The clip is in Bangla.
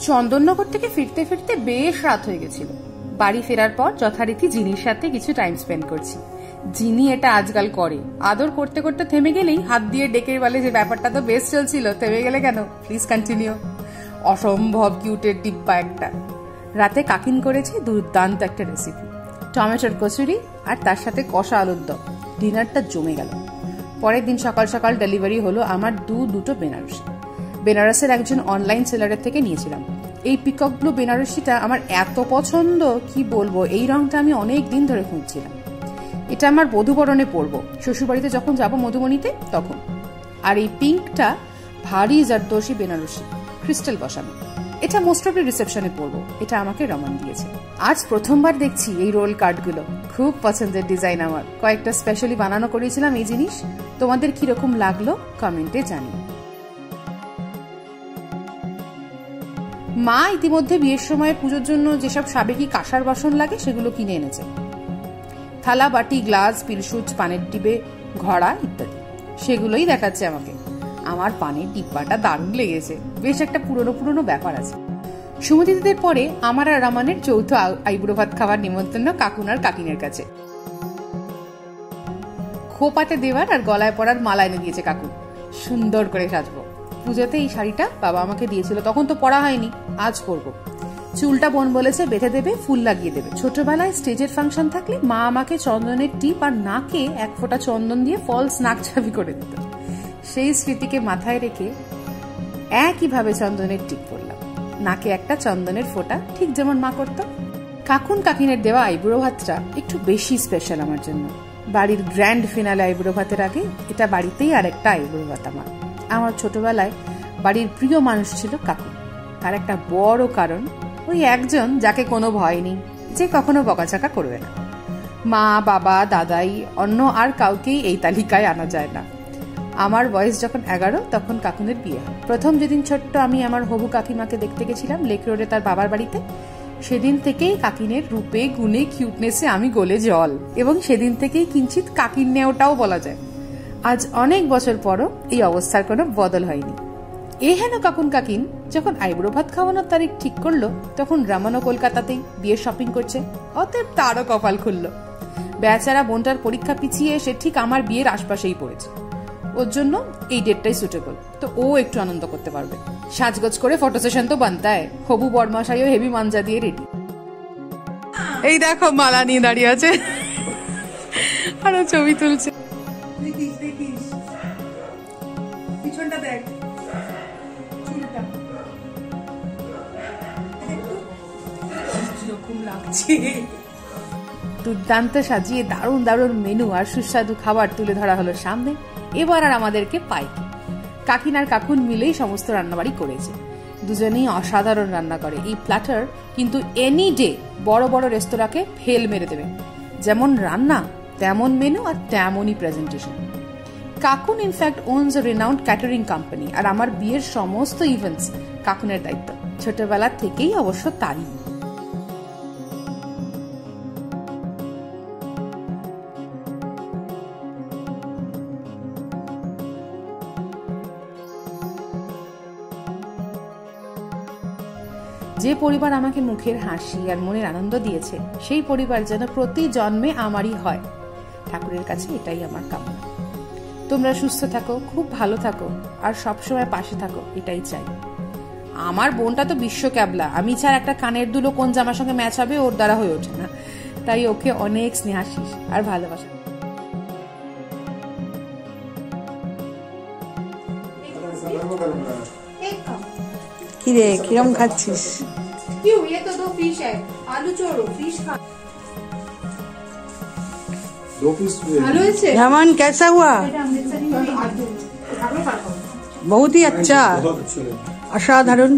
চন্দননগর থেকে ফিরতে ফিরতে বেশ রাত হয়ে গেছিল। বাড়ি ফেরার পর যথারীতি জিনির সাথে কিছু টাইম স্পেন্ড করছি। জিনি এটা আজকাল করে। আদর করতে করতে থেমে গেলেই হাত দিয়ে ডেকে বলে যে, ব্যাপারটা তো বেশ চলছিল, থেমে গেলে কেন? প্লিজ কন্টিনিউ অসম্ভব কিউটের ডিব্বা একটা। রাতে কাকিন করেছে দুর্দান্ত একটা রেসিপি টমেটোর কচুরি আর তার সাথে কষা আলুর দম। ডিনারটা জমে গেল। পরের দিন সকাল সকাল ডেলিভারি হলো আমার দু দুটো বেনারসি। বেনারসের একজন অনলাইন সেলারের থেকে নিয়েছিলাম। এই পিকক ব্লু বেনারসিটা আমার এত পছন্দ, কি বলব? এই রংটা আমি অনেক দিন ধরে খুঁজছিলাম। এটা আমার বধুবরণে পরবো। শ্বশুরবাড়িতে যখন যাব মধুমণিতে তখন। আর এই পিঙ্কটা ভারী জারদোষী বেনারসি ক্রিস্টাল বসানো। এটা মোস্ট অফ রিসেপশনে পরবো। এটা আমাকে রমান দিয়েছে। আজ প্রথমবার দেখছি এই রোল কার্ডগুলো খুব পছন্দের ডিজাইন আমার। কয়েকটা স্পেশালি বানানো করেছিলাম এই জিনিস। তোমাদের কীরকম লাগল? কমেন্টে জানিও। মা ইতিমধ্যে বিয়ের সময় পুজোর জন্য যেসব সাবেকি কাঁসার বাসন লাগে সেগুলো কিনে এনেছে। থালা, বাটি, গ্লাস, পিলসুচ, পানের ডিবে ঘড়া ইত্যাদি। সেগুলোই দেখাচ্ছে আমাকে। আমার পানের ডিব্বাটা দারুণ লেগেছে। বেশ একটা পুরনো পুরনো ব্যাপার আছে। সুমতিদের পরে আমার আর রামানের যৌথ আইবুড়ো ভাত খাওয়ার নিমন্ত্রণ কাকুনার কাকিনের কাছে। খোপাতে দেওয়ার আর গলায় পড়ার মালা এনে দিয়েছে কাকু। সুন্দর করে সাজবো। পুজোতে এই শাড়িটা বাবা আমাকে দিয়েছিল। তখন তো পড়া হয়নি, আজ পরবো। চুলটা বোন বলেছে, বেঁধে দেবে, ফুল লাগিয়ে দেবে। ছোটবেলায় স্টেজের ফাংশন থাকলে মা আমাকে চন্দনের টিপ আর নাকে এক ফোঁটা চন্দন দিয়ে ফলস নাক ছাবি করে দিত। সেই স্মৃতিকে মাথায় রেখে একইভাবে চন্দনের টিপ পরলাম। নাকে একটা চন্দনের ফোঁটা, ঠিক যেমন মা করত। কাকুন কাকিনের দেওয়া আইবুড়ো ভাতটা একটু বেশি স্পেশাল আমার জন্য। বাড়ির গ্র্যান্ড ফিনালে আইবুড়ো ভাতের আগে এটা বাড়িতেই আরেকটা আইবুড়ো ভাত আমার। আমার ছোটবেলায় বাড়ির প্রিয় মানুষ ছিল কাকু। তার একটা বড় কারণ, ওই একজন যাকে কোনো ভয় নেই, যে কখনো বকাচাকা করবে না। মা, বাবা, দাদাই, অন্য আর কাউকেই এই তালিকায় আনা যায় না। আমার বয়স যখন এগারো, তখন কাকুনের বিয়ে প্রথম যেদিন ছোট্ট আমি আমার হবু কাকিমাকে দেখতে গেছিলাম লেক রোডে তার বাবার বাড়িতে, সেদিন থেকেই কাকিনের রূপে, গুণে কিউটনেসে আমি গলে জল। এবং সেদিন থেকেই কিঞ্চিত কাকির নেওটাও বলা যায়। আজ অনেক বছর পরও এই অবস্থার কোনো বদল হয়নি। এ হেন কাকুন কাকিন যখন আইব্রো ভাত খাওয়ানোর তারিখ ঠিক করল, তখন রামানো কলকাতাতেই বিয়ের শপিং করছে। অতএব তারও কপাল খুলল। বেচারা বোনটার পরীক্ষা পিছিয়ে এসে ঠিক আমার বিয়ের আশপাশেই পড়েছে। ওর জন্য এই ডেটটাই সুটেবল তো ও একটু আনন্দ করতে পারবে। সাজগোজ করে ফটো সেশন তো বানতায়। হবু বর্মাশাইও হেভি মাঞ্জা দিয়ে রেডি এই দেখো, মালা নিয়ে দাঁড়িয়ে আছে। আরও ছবি তুলছে। দেখিস দেখিস। পিছনটা দেখ। দুর্দান্ত সাজিয়ে দারুণ দারুণ মেনু আর সুস্বাদু খাবার তুলে ধরা হলো সামনে। এবার আর আমাদেরকে পাই কাকিনার কাকুন মিলেই সমস্ত রান্নাবাড়ি করেছে। দুজনেই অসাধারণ রান্না করে। এই প্ল্যাটার কিন্তু এনি ডে বড় বড় রেস্তোরাঁকে ফেল মেরে দেবে। যেমন রান্না তেমন মেনু আর তেমনই presentation কাকুন in fact one's renowned catering company আর আমার বিয়ের সমস্ত ইভেন্টস কাকুনের দায়িত্ব। ছোটবেলা থেকেই অবশ্য তারই। যে পরিবার আমাকে মুখের হাসি আর মনের আনন্দ দিয়েছে, সেই পরিবার যেন প্রতি জন্মে আমারই হয়। ঠাকুরের কাছে এটাই আমার কামনা তোমরা সুস্থ থাকো খুব ভালো থাকো আর সবসময় পাশে থাকো এটাই চাই আমার বোনটা তো বিশ্ব ক্যাবলা আমি ছাড়া একটা কানের দুলো কোন জামার সঙ্গে ম্যাচ হবে ওর দ্বারা হয়ে ওঠে না তাই ওকে অনেক স্নেহাশিস আর ভালোবাসা কিরে কিরম খাচ্ছিস क्यों ये तो दो फिश है आलू चोरो फिश खा दो पीस ভালো হয়েছে रमन कैसा हुआ बहुत ही अच्छा बहुत अच्छे लगे असाधारण